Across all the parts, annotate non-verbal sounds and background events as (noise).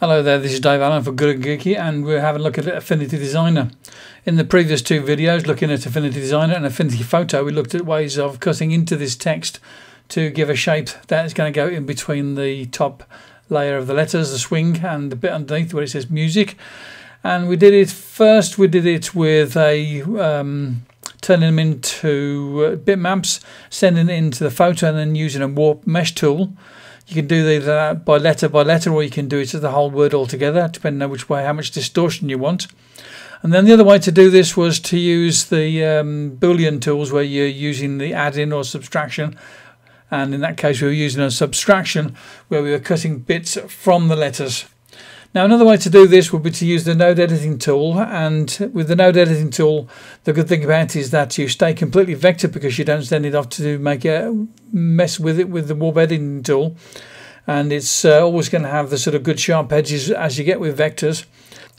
Hello there, this is Dave Allen for Good and Geeky and we're having a look at Affinity Designer. In the previous two videos looking at Affinity Designer and Affinity Photo we looked at ways of cutting into this text to give a shape that is going to go in between the top layer of the letters, the swing and the bit underneath where it says music. And we did it first, we did it with a um, turning them into uh, bitmaps, sending it into the photo and then using a warp mesh tool you can do either by letter by letter or you can do it as the whole word altogether, depending on which way, how much distortion you want. And then the other way to do this was to use the um, Boolean tools where you're using the add-in or subtraction. And in that case, we were using a subtraction where we were cutting bits from the letters. Now another way to do this would be to use the node editing tool and with the node editing tool the good thing about it is that you stay completely vector because you don't send it off to make a mess with it with the warp editing tool. And it's uh, always going to have the sort of good sharp edges as you get with vectors.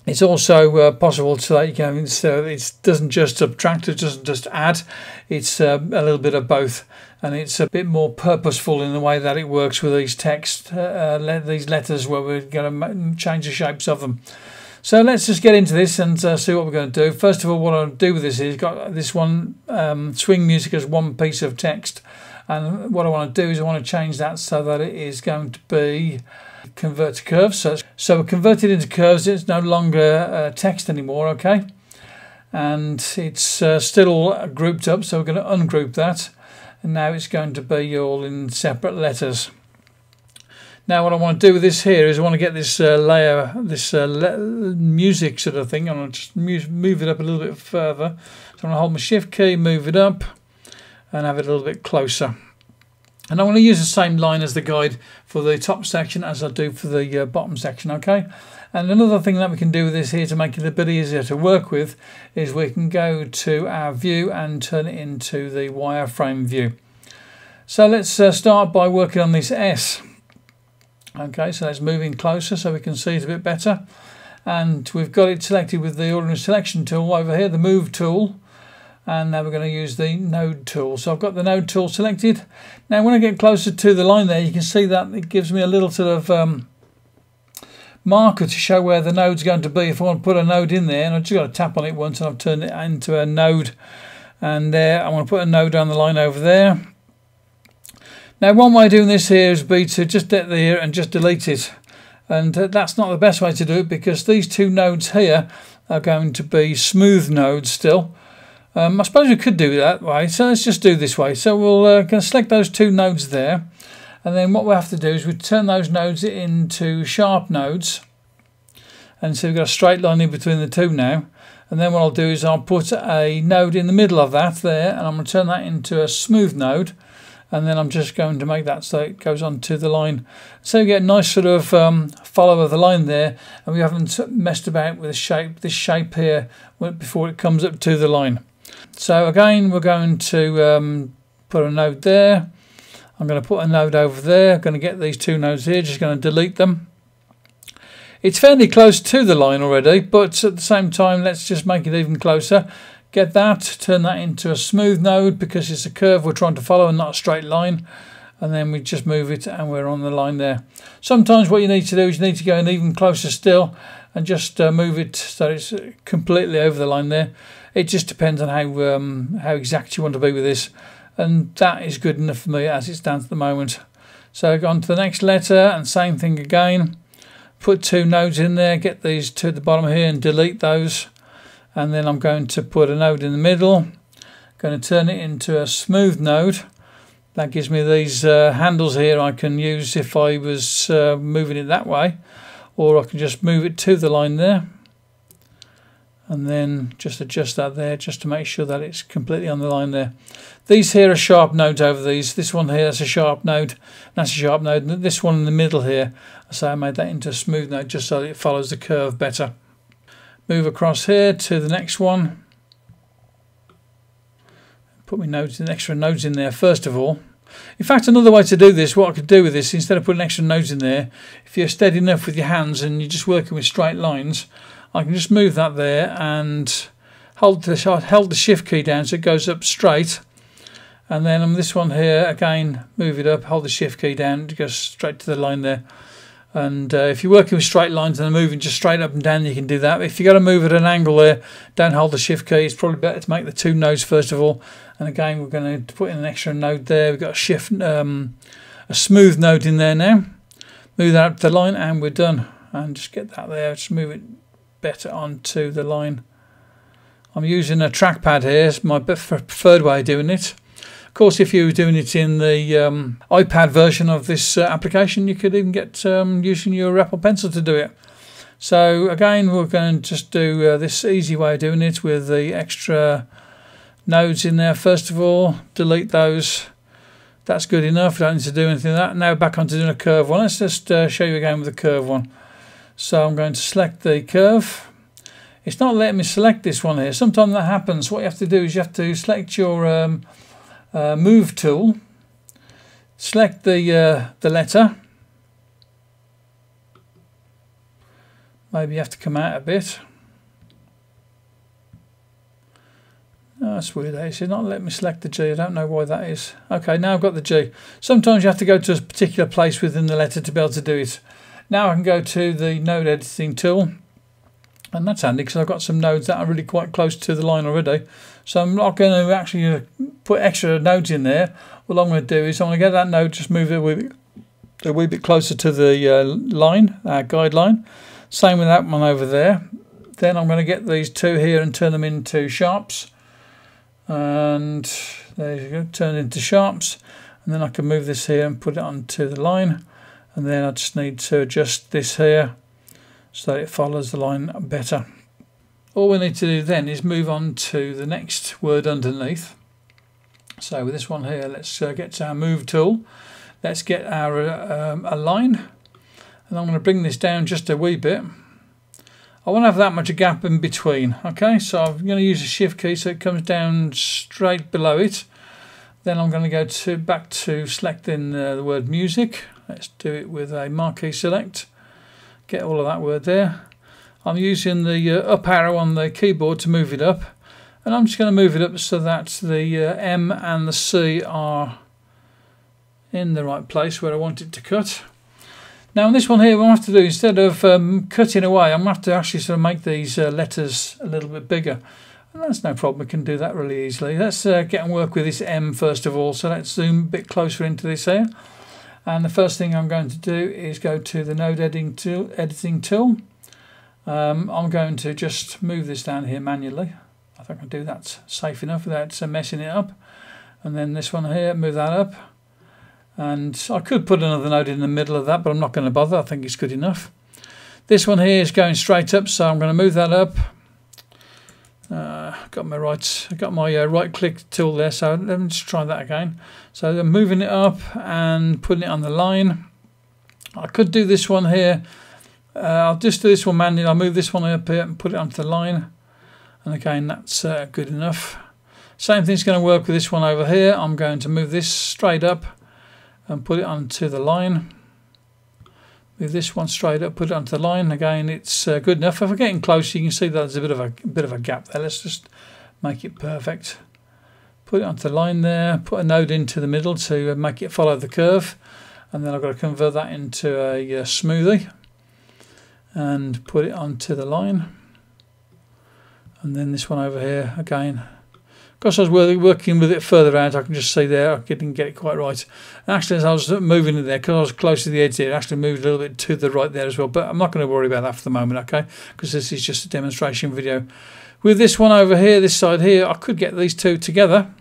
It's also uh, possible to like, you can, so it doesn't just subtract, it doesn't just add, it's uh, a little bit of both and it's a bit more purposeful in the way that it works with these text, uh, le these letters where we're going to change the shapes of them. So let's just get into this and uh, see what we're going to do. First of all, what I'll do with this is got this one um, swing music as one piece of text. And what I want to do is I want to change that so that it is going to be convert to curves. So, so converted into curves. It's no longer uh, text anymore, okay? And it's uh, still grouped up, so we're going to ungroup that and now it's going to be all in separate letters. Now what I want to do with this here is I want to get this uh, layer, this uh, music sort of thing, I want to just move it up a little bit further. So I'm going to hold my shift key, move it up and have it a little bit closer. And I'm going to use the same line as the guide for the top section as I do for the uh, bottom section, okay? And another thing that we can do with this here to make it a bit easier to work with is we can go to our view and turn it into the wireframe view. So let's uh, start by working on this S. Okay, so let's move in closer so we can see it a bit better. And we've got it selected with the ordinary selection tool over here, the move tool. And now we're going to use the node tool. So I've got the node tool selected. Now when I get closer to the line there, you can see that it gives me a little sort of um, marker to show where the node's going to be. If I want to put a node in there, and I've just got to tap on it once and I've turned it into a node. And there, I want to put a node down the line over there. Now one way of doing this here is be to just get there and just delete it. And uh, that's not the best way to do it because these two nodes here are going to be smooth nodes still. Um, I suppose we could do that way, so let's just do this way. So we'll uh, select those two nodes there and then what we have to do is we turn those nodes into sharp nodes. And so we've got a straight line in between the two now. And then what I'll do is I'll put a node in the middle of that there and I'm going to turn that into a smooth node. And then I'm just going to make that so it goes onto the line. So you get a nice sort of um, follow of the line there and we haven't messed about with the shape this shape here before it comes up to the line. So again we're going to um, put a node there I'm going to put a node over there. I'm going to get these two nodes here. Just going to delete them. It's fairly close to the line already, but at the same time, let's just make it even closer. Get that, turn that into a smooth node because it's a curve we're trying to follow and not a straight line. And then we just move it and we're on the line there. Sometimes what you need to do is you need to go in even closer still and just uh, move it so it's completely over the line there. It just depends on how um, how exact you want to be with this and that is good enough for me as it stands at the moment. So on to the next letter and same thing again. Put two nodes in there, get these to the bottom here and delete those. And then I'm going to put a node in the middle. Going to turn it into a smooth node. That gives me these uh, handles here I can use if I was uh, moving it that way. Or I can just move it to the line there and then just adjust that there just to make sure that it's completely on the line there. These here are sharp nodes over these. This one here that's a sharp node, that's a sharp node. And this one in the middle here, I so I made that into a smooth node just so that it follows the curve better. Move across here to the next one. Put my nodes in, extra nodes in there first of all. In fact, another way to do this, what I could do with this, instead of putting extra nodes in there, if you're steady enough with your hands and you're just working with straight lines, I can just move that there and hold the, held the shift key down so it goes up straight and then on this one here again move it up hold the shift key down to go straight to the line there And uh, if you're working with straight lines and moving just straight up and down, you can do that. If you've got to move at an angle there, don't hold the shift key. It's probably better to make the two nodes first of all. And again, we're going to put in an extra node there. We've got a shift, um, a smooth node in there now. Move that up the line and we're done. And just get that there. Just move it better onto the line. I'm using a trackpad here. It's my preferred way of doing it Of course, if you were doing it in the um, iPad version of this uh, application, you could even get um, using your Apple Pencil to do it. So again, we're going to just do uh, this easy way of doing it with the extra nodes in there. First of all, delete those. That's good enough. Don't need to do anything that. Now back onto doing a curve one. Let's just uh, show you again with the curve one. So I'm going to select the curve. It's not letting me select this one here. Sometimes that happens. What you have to do is you have to select your um, uh, move tool, select the, uh, the letter. Maybe you have to come out a bit. Oh, that's weird. It's not letting me select the G. I don't know why that is. Okay, now I've got the G. Sometimes you have to go to a particular place within the letter to be able to do it. Now I can go to the node editing tool. And that's handy because I've got some nodes that are really quite close to the line already. So I'm not going to actually uh, put extra nodes in there. What I'm going to do is I'm going to get that node, just move it a wee bit, a wee bit closer to the uh, line, our guideline. Same with that one over there. Then I'm going to get these two here and turn them into sharps. And there you go, turn into sharps. And then I can move this here and put it onto the line. And then I just need to adjust this here so that it follows the line better. All we need to do then is move on to the next word underneath. So with this one here, let's uh, get to our move tool. Let's get our uh, um, align. And I'm going to bring this down just a wee bit. I won't have that much a gap in between. Okay, so I'm going to use the shift key so it comes down straight below it. Then I'm going to go to back to selecting uh, the word music. Let's do it with a marquee select. Get all of that word there. I'm using the uh, up arrow on the keyboard to move it up and I'm just going to move it up so that the uh, M and the C are in the right place where I want it to cut. Now on this one here what I have to do instead of um, cutting away I'm going to have to actually sort of make these uh, letters a little bit bigger and that's no problem we can do that really easily. Let's uh, get and work with this M first of all so let's zoom a bit closer into this here and the first thing I'm going to do is go to the node editing tool, editing tool um, I'm going to just move this down here manually. I think I do that safe enough without uh, messing it up. And then this one here, move that up. And I could put another node in the middle of that, but I'm not going to bother. I think it's good enough. This one here is going straight up, so I'm going to move that up. Uh, got my right, got my uh, right click tool there, so let me just try that again. So I'm moving it up and putting it on the line. I could do this one here uh, I'll just do this one manually. I'll move this one up here and put it onto the line. And again, that's uh, good enough. Same thing's going to work with this one over here. I'm going to move this straight up and put it onto the line. Move this one straight up, put it onto the line. Again, it's uh, good enough. If we're getting close, you can see there's a bit of a, a bit of a gap there. Let's just make it perfect. Put it onto the line there. Put a node into the middle to make it follow the curve. And then I've got to convert that into a, a uh, smoothie and put it onto the line and then this one over here again because I was working with it further out I can just see there I didn't get it quite right. And actually as I was moving it there because I was close to the edge there it actually moved a little bit to the right there as well but I'm not going to worry about that for the moment okay? Because this is just a demonstration video. With this one over here this side here I could get these two together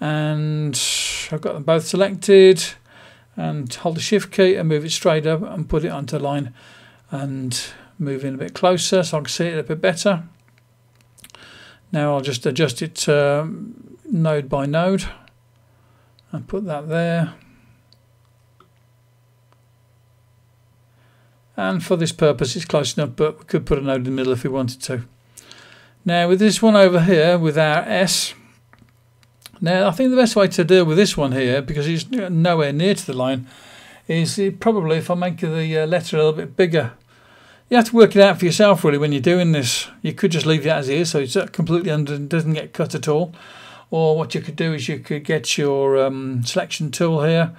and I've got them both selected and hold the shift key and move it straight up and put it onto line and move in a bit closer so I can see it a bit better. Now I'll just adjust it um, node by node and put that there. And for this purpose it's close enough but we could put a node in the middle if we wanted to. Now with this one over here with our S now I think the best way to deal with this one here because it's nowhere near to the line is probably if I make the uh, letter a little bit bigger. You have to work it out for yourself really when you're doing this. You could just leave it as is so it's completely under doesn't get cut at all. Or what you could do is you could get your um, selection tool here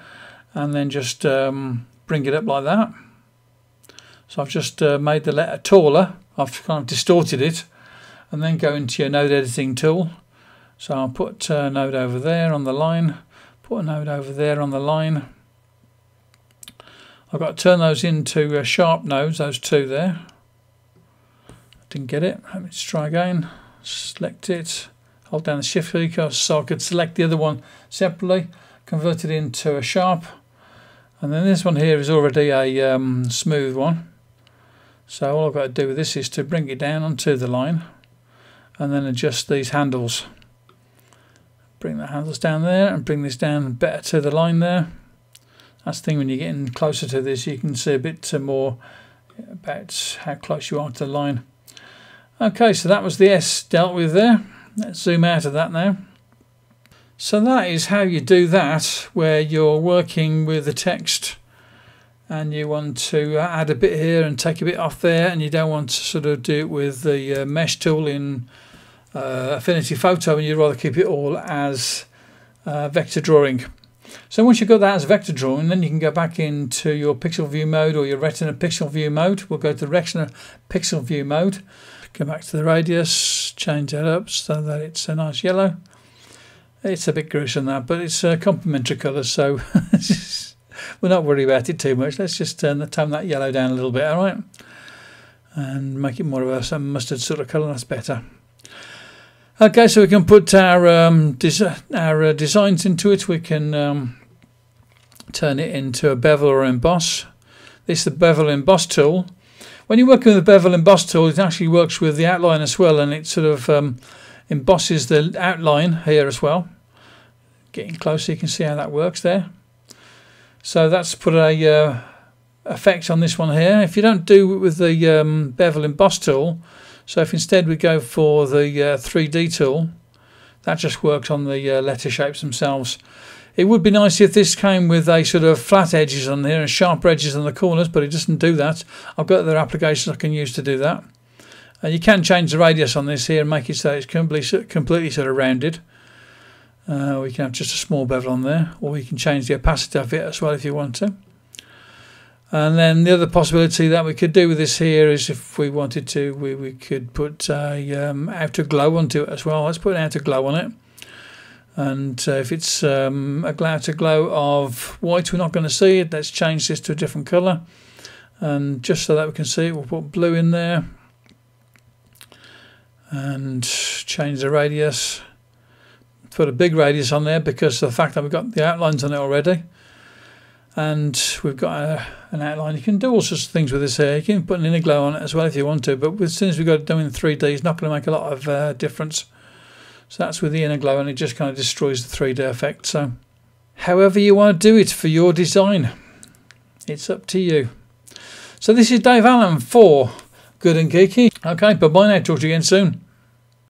and then just um, bring it up like that. So I've just uh, made the letter taller. I've kind of distorted it and then go into your node editing tool. So I'll put a node over there on the line, put a node over there on the line. I've got to turn those into uh, sharp nodes, those two there. Didn't get it. Let me just try again. Select it. Hold down the shift key so I could select the other one separately, convert it into a sharp. And then this one here is already a um, smooth one. So all I've got to do with this is to bring it down onto the line and then adjust these handles. Bring the handles down there and bring this down better to the line there. That's the thing when you're getting closer to this you can see a bit more about how close you are to the line. Okay, so that was the S dealt with there. Let's zoom out of that now. So that is how you do that, where you're working with the text and you want to add a bit here and take a bit off there and you don't want to sort of do it with the uh, mesh tool in uh, Affinity Photo and you'd rather keep it all as uh, vector drawing. So once you've got that as vector drawing then you can go back into your pixel view mode or your retina pixel view mode. We'll go to the retina pixel view mode. Go back to the radius, change that up so that it's a nice yellow. It's a bit gruesome that, but it's a complementary colour so (laughs) we're not worried about it too much. Let's just turn the, tone that yellow down a little bit, all right? And make it more of a mustard sort of colour. That's better. Okay, so we can put our um, des our uh, designs into it. We can um, turn it into a bevel or emboss. This is the bevel emboss tool. When you're working with the bevel emboss tool, it actually works with the outline as well, and it sort of um, embosses the outline here as well. Getting closer, you can see how that works there. So that's put a uh, effect on this one here. If you don't do it with the um, bevel emboss tool, so if instead we go for the uh, 3D tool, that just works on the uh, letter shapes themselves. It would be nice if this came with a sort of flat edges on here and sharp edges on the corners, but it doesn't do that. I've got other applications I can use to do that. And you can change the radius on this here and make it so it's completely, completely sort of rounded. Uh, we can have just a small bevel on there, or we can change the opacity of it as well if you want to. And then the other possibility that we could do with this here is if we wanted to, we, we could put a um, outer glow onto it as well. Let's put an outer glow on it. And uh, if it's um, a outer glow of white, we're not going to see it. Let's change this to a different colour. And just so that we can see it, we'll put blue in there. And change the radius put a big radius on there because of the fact that we've got the outlines on it already and we've got a, an outline. You can do all sorts of things with this here. You can put an inner glow on it as well if you want to, but as soon as we've got it done in 3D, it's not going to make a lot of uh, difference. So that's with the inner glow and it just kind of destroys the 3D effect. So however you want to do it for your design, it's up to you. So this is Dave Allen for Good and Geeky. Okay, bye-bye now. Talk to you again soon.